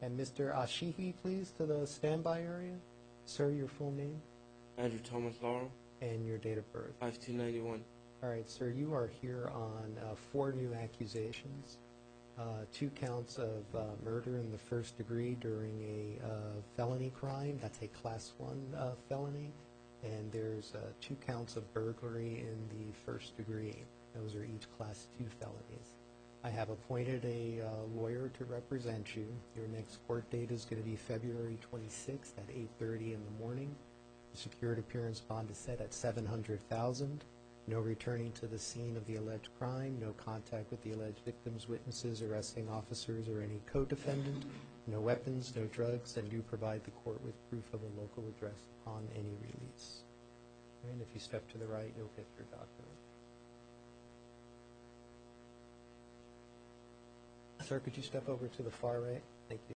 And Mr. Ashihi, please, to the standby area. Sir, your full name Andrew Thomas Lauro, and your date of birth. 5291. All right, sir, you are here on uh, four new accusations. Uh, Two counts of uh, murder in the first degree during a uh, felony crime, that's a Class 1 uh, felony. And there's uh, two counts of burglary in the first degree. Those are each Class 2 felonies. I have appointed a uh, lawyer to represent you. Your next court date is going to be February 26th at 8:30 in the morning. The secured appearance bond is set at 700000 No returning to the scene of the alleged crime, no contact with the alleged victims, witnesses, arresting officers, or any co-defendant, no weapons, no drugs, and do provide the court with proof of a local address upon any release. And if you step to the right, you'll get your document. Sir, could you step over to the far right? Thank you.